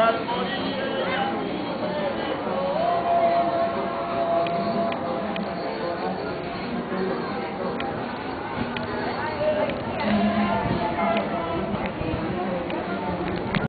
Obrigado, Maurício.